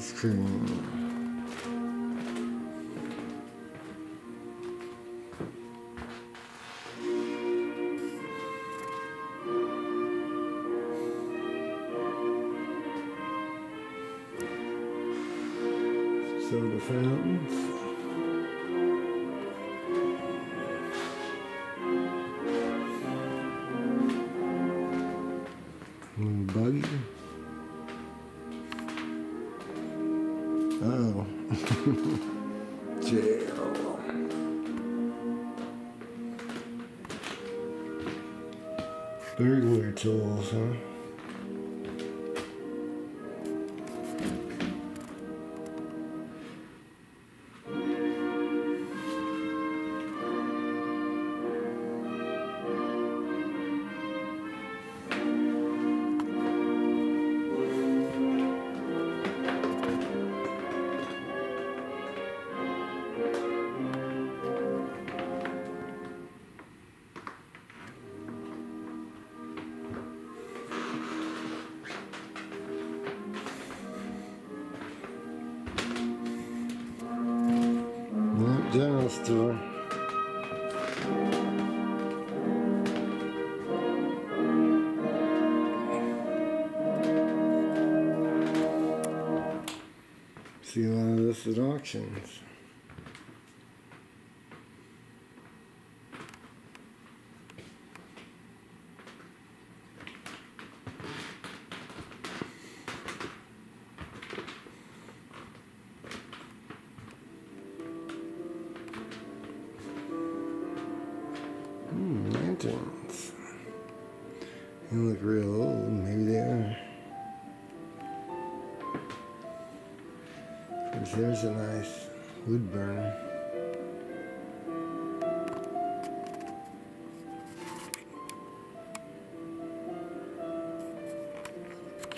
ice cream. Soda fountains. Little buggy. Oh. Jail. Burglar tools, huh? General store. See a lot of this at auctions. Hmm. They look real old. Maybe they are. There's a nice wood burner.